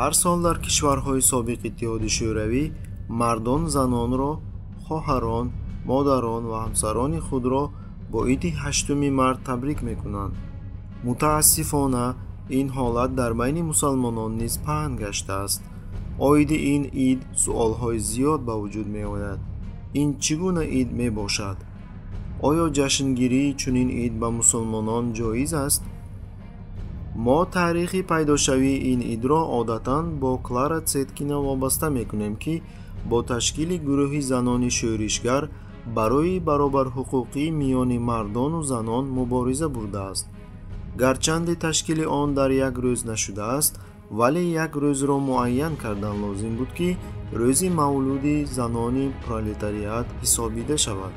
ҳар сол дар кишварҳои собиқи иттиҳоди шӯравӣ мардон занонро хоҳарон модарон ва ҳамсарони худро бо иди ҳаштуми март табрик мекунанд. Мутаассифона ин ҳолат дар байни мусалмонон низ паҳн гаштааст. Оиди ин ид суолҳои зиёд ба вуҷуд меояд. Ин чӣ гуна ид мебошад? Оё ҷашнгирии чунин ид ба мусулмонон ҷоиз аст мо таърихи пайдошавии ин идро одатан бо клара цеткина вобаста мекунем ки бо ташкили гурӯҳи занони шӯришгар барои баробарҳуқуқӣ миёни мардону занон мубориза бурдааст гарчанде ташкили он дар як рӯз нашудааст вале як рӯзро муайян кардан лозим буд ки рӯзи мавлуди занони пролетариат ҳисобида шавад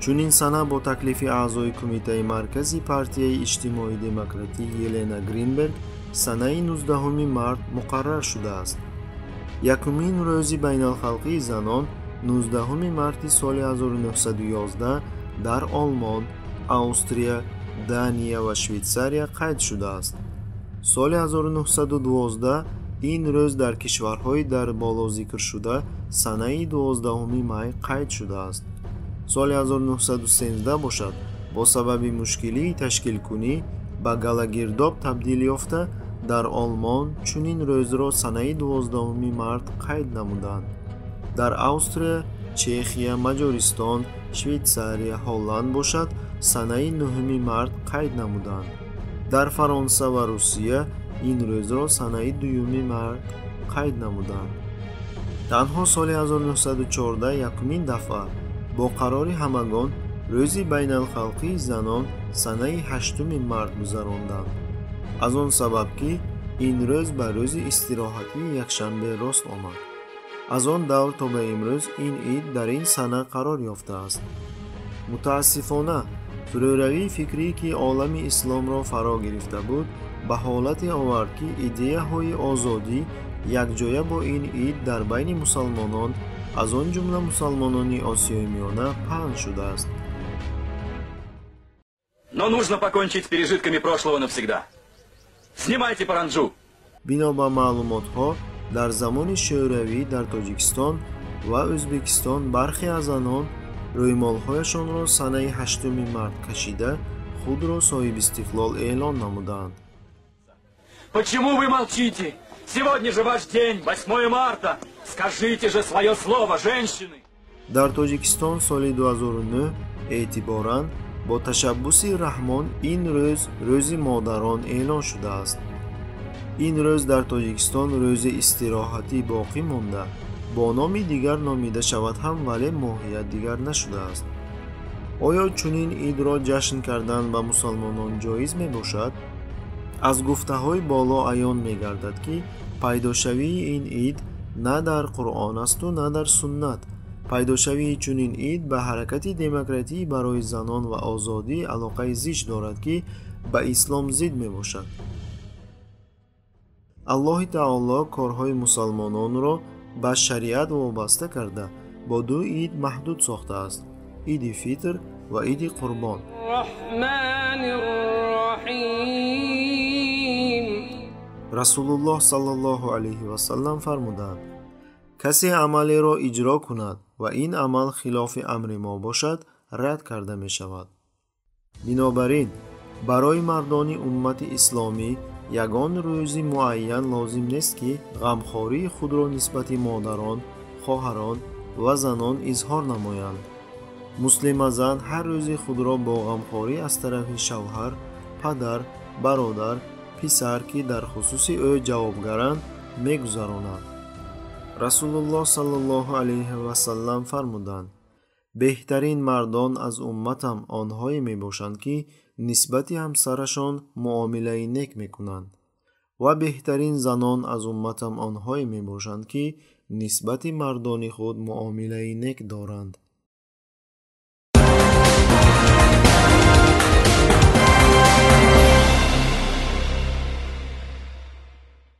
чунин сана бо таклифи аъзои кумитаи маркази партияи иҷтимоии демократӣ елена гринберг санаи 19 март муқаррар шудааст. Якумин рӯзи байналхалқии занон 19 марти соли 1911 дар олмон австрия дания ва швейтсария қайд шудааст? Соли 1912 ин рӯз дар кишварҳои дар боло зикршуда санаи 12 май қайд шудааст соли 1913 бошад. Бо сабаби мушкилии ташкилкунӣ ба галагирдоб табдил ёфта дар олмон чунин рӯзро санаи 12 март қайд намуданд. Дар австрия чехия маҷористон швейтсария ҳолланд бошад санаи 9 март қайд намуданд. Дар фаронса ва русия ин рӯзро санаи 2 март қайд намуданд. Танҳо соли 1914 якумин дафъа бо қарори ҳамагон рӯзи байналхалқии занон санаи 8 март гузаронданд. Аз он сабаб ки ин рӯз ба рӯзи истироҳатии якшанбе рост омад. Аз он давр то ба имрӯз ин ид дар ин сана қарор ёфтааст. Мутаассифона фурӯравии фикрӣ ки олами исломро фаро гирифта буд ба ҳолате овард ки идеяҳои озодӣ якҷоя бо ин ид дар байни мусалмонон аз он ҷумла мусалмонони осиёи миёна паҳн шудааст. Но нужно покончить с пережитками прошлого навсегда. Снимайте паранджу. Бино ба маълумотҳо дар замони шӯравӣ дар тоҷикистон ва ӯзбекистон бархе аз анон рӯймолҳояшонро санаи 8 март кашида худро соҳибистиқлол эълон намуданд. Почему вы молчите? Сегодня же ваш день 8 марта скажите же свое слово женщины. Дар тоҷикистон соли 2009 эътиборан бо ташаббуси раҳмон ин рӯз рӯзи модарон эълон шудааст. Ин рӯз дар тоҷикистон рӯзи истироҳатӣ боқӣ монда. Бо номи дигар номида шавад ҳам вале моҳият дигар нашудааст. Оё чунин идро ҷашн кардан ба мусалмонон ҷоиз мебошад? Аз гуфтаҳои боло аён мегардад ки пайдошавии ин ид на дар қуръон асту на дар суннат. Пайдошавии чунин ид ба ҳаракати демократӣ барои занон ва озодӣ алоқаи зич дорад ки ба ислом зид мебошад. Аллоҳи таоло корҳои мусалмононро ба шариат вобаста карда. Бо ду ид маҳдуд сохтааст иди фитр ва иди қурбон расулуллоҳ саллаллоҳу алайҳи васаллам фармуданд касе амалеро иҷро кунад ва ин амал хилофи амри мо бошад рад карда мешавад бинобар ин барои мардони уммати исломӣ ягон рӯзи муайян лозим нест ки ғамхории худро нисбати модарон хоҳарон ва занон изҳор намоянд. Муслима зан ҳар рӯзи худро бо ғамхорӣ аз тарафи шавҳар падар бародар писар ки дар хусуси ӯ ҷавобгаранд мегузаронад расулуллоҳ саллаллоҳу алайҳи васаллам фармуданд беҳтарин мардон аз умматам онҳое мебошанд ки нисбати ҳамсарашон муомилаи нек мекунанд. Ва беҳтарин занон аз умматам онҳое мебошанд ки нисбати мардони худ муомилаи нек доранд